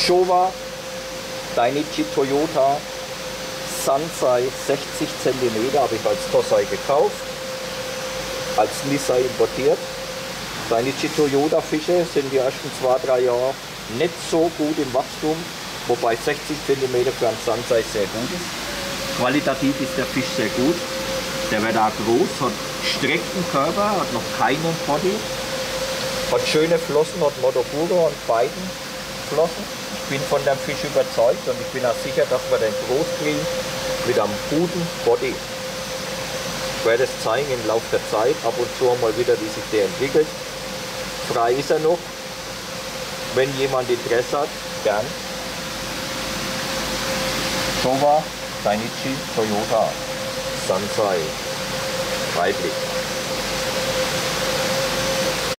Showa Dainichi Toyota Sansai 60 cm habe ich als Tosai gekauft, als Nisai importiert. Dainichi Toyota Fische sind die ersten zwei, drei Jahre nicht so gut im Wachstum, wobei 60 cm für einen Sansai sehr gut ist. Qualitativ ist der Fisch sehr gut. Der wird auch groß, hat gestreckten Körper, hat noch keinen Body, hat schöne Flossen, hat Motokuro an beiden Flossen. Ich bin von dem Fisch überzeugt und ich bin auch sicher, dass wir den groß kriegen mit einem guten Body. Ich werde es zeigen im Laufe der Zeit, ab und zu mal wieder, wie sich der entwickelt. Frei ist er noch. Wenn jemand Interesse hat, gern. Showa Dainichi Toyota Sansai weiblich.